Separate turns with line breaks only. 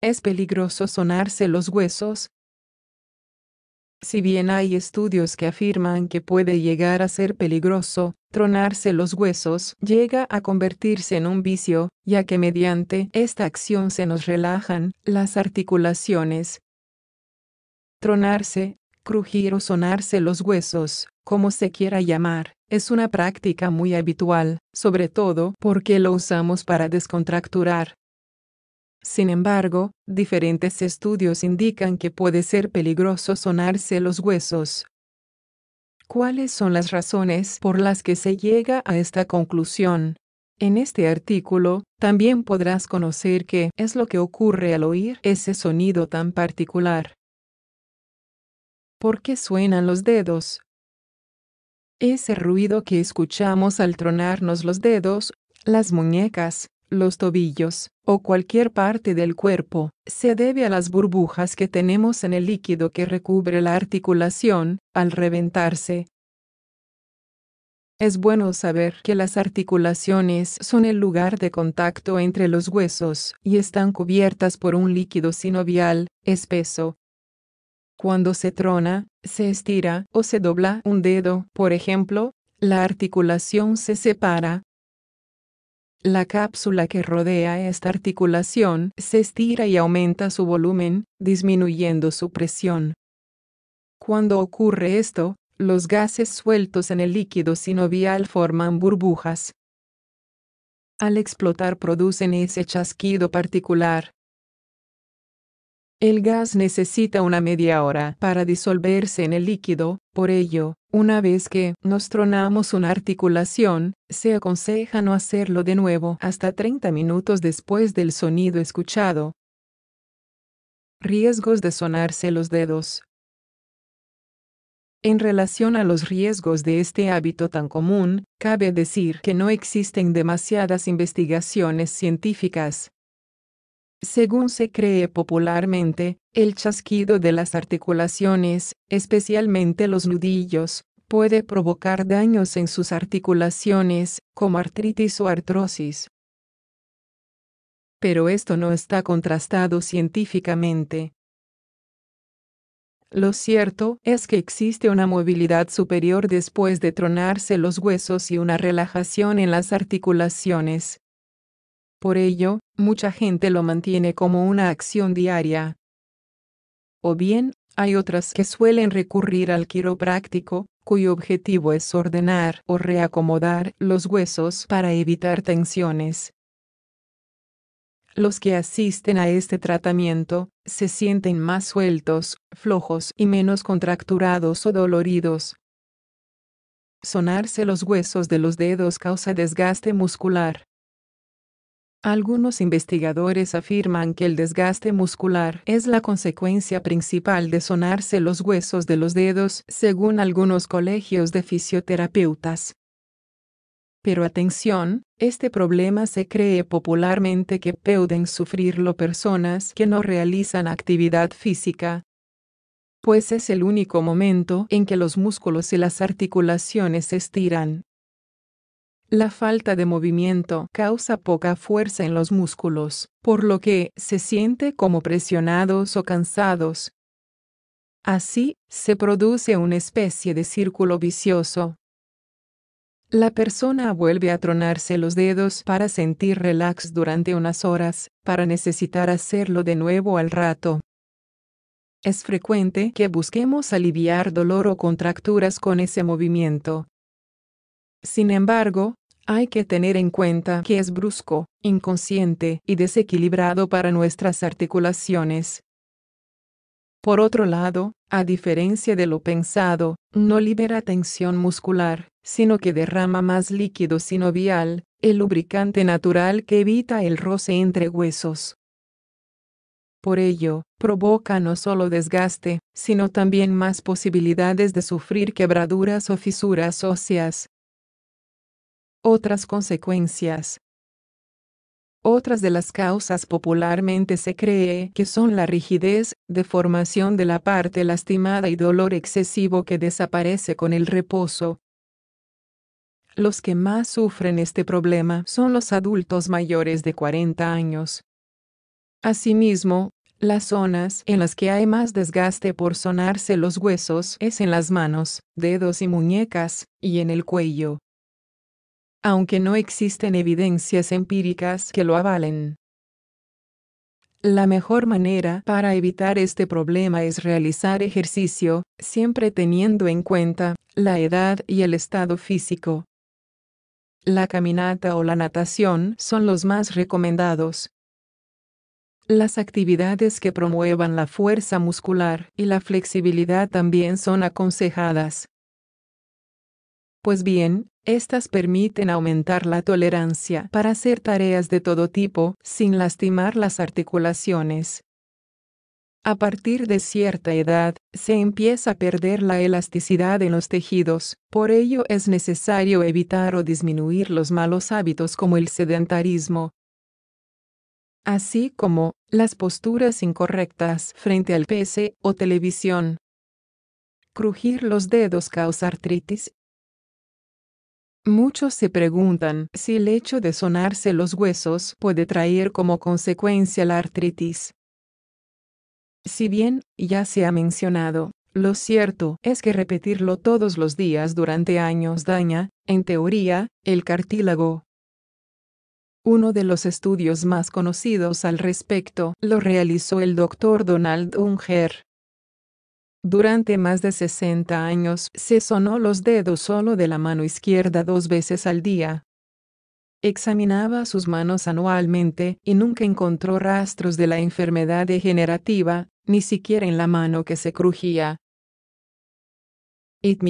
¿Es peligroso sonarse los huesos? Si bien hay estudios que afirman que puede llegar a ser peligroso, tronarse los huesos llega a convertirse en un vicio, ya que mediante esta acción se nos relajan las articulaciones. Tronarse, crujir o sonarse los huesos, como se quiera llamar, es una práctica muy habitual, sobre todo porque lo usamos para descontracturar sin embargo, diferentes estudios indican que puede ser peligroso sonarse los huesos. ¿Cuáles son las razones por las que se llega a esta conclusión? En este artículo, también podrás conocer qué es lo que ocurre al oír ese sonido tan particular. ¿Por qué suenan los dedos? Ese ruido que escuchamos al tronarnos los dedos, las muñecas, los tobillos, o cualquier parte del cuerpo, se debe a las burbujas que tenemos en el líquido que recubre la articulación, al reventarse. Es bueno saber que las articulaciones son el lugar de contacto entre los huesos y están cubiertas por un líquido sinovial, espeso. Cuando se trona, se estira o se dobla un dedo, por ejemplo, la articulación se separa, la cápsula que rodea esta articulación se estira y aumenta su volumen, disminuyendo su presión. Cuando ocurre esto, los gases sueltos en el líquido sinovial forman burbujas. Al explotar producen ese chasquido particular, el gas necesita una media hora para disolverse en el líquido, por ello, una vez que nos tronamos una articulación, se aconseja no hacerlo de nuevo hasta 30 minutos después del sonido escuchado. Riesgos de sonarse los dedos. En relación a los riesgos de este hábito tan común, cabe decir que no existen demasiadas investigaciones científicas, según se cree popularmente, el chasquido de las articulaciones, especialmente los nudillos, puede provocar daños en sus articulaciones, como artritis o artrosis. Pero esto no está contrastado científicamente. Lo cierto es que existe una movilidad superior después de tronarse los huesos y una relajación en las articulaciones. Por ello, mucha gente lo mantiene como una acción diaria. O bien, hay otras que suelen recurrir al quiropráctico, cuyo objetivo es ordenar o reacomodar los huesos para evitar tensiones. Los que asisten a este tratamiento se sienten más sueltos, flojos y menos contracturados o doloridos. Sonarse los huesos de los dedos causa desgaste muscular, algunos investigadores afirman que el desgaste muscular es la consecuencia principal de sonarse los huesos de los dedos, según algunos colegios de fisioterapeutas. Pero atención, este problema se cree popularmente que pueden sufrirlo personas que no realizan actividad física, pues es el único momento en que los músculos y las articulaciones se estiran. La falta de movimiento causa poca fuerza en los músculos, por lo que se siente como presionados o cansados. Así, se produce una especie de círculo vicioso. La persona vuelve a tronarse los dedos para sentir relax durante unas horas, para necesitar hacerlo de nuevo al rato. Es frecuente que busquemos aliviar dolor o contracturas con ese movimiento, sin embargo, hay que tener en cuenta que es brusco, inconsciente y desequilibrado para nuestras articulaciones. Por otro lado, a diferencia de lo pensado, no libera tensión muscular, sino que derrama más líquido sinovial, el lubricante natural que evita el roce entre huesos. Por ello, provoca no solo desgaste, sino también más posibilidades de sufrir quebraduras o fisuras óseas, otras consecuencias. Otras de las causas popularmente se cree que son la rigidez, deformación de la parte lastimada y dolor excesivo que desaparece con el reposo. los que más sufren este problema son los adultos mayores de 40 años. Asimismo, las zonas en las que hay más desgaste por sonarse los huesos es en las manos, dedos y muñecas, y en el cuello. Aunque no existen evidencias empíricas que lo avalen. La mejor manera para evitar este problema es realizar ejercicio, siempre teniendo en cuenta la edad y el estado físico. La caminata o la natación son los más recomendados, las actividades que promuevan la fuerza muscular y la flexibilidad también son aconsejadas. Pues bien, estas permiten aumentar la tolerancia para hacer tareas de todo tipo sin lastimar las articulaciones. A partir de cierta edad, se empieza a perder la elasticidad en los tejidos, por ello es necesario evitar o disminuir los malos hábitos como el sedentarismo, así como las posturas incorrectas frente al PC o televisión. Crujir los dedos causa artritis. Muchos se preguntan si el hecho de sonarse los huesos puede traer como consecuencia la artritis. Si bien, ya se ha mencionado, lo cierto es que repetirlo todos los días durante años daña, en teoría, el cartílago, uno de los estudios más conocidos al respecto lo realizó el doctor Donald Unger. Durante más de 60 años se sonó los dedos solo de la mano izquierda dos veces al día. Examinaba sus manos anualmente y nunca encontró rastros de la enfermedad degenerativa, ni siquiera en la mano que se crujía. It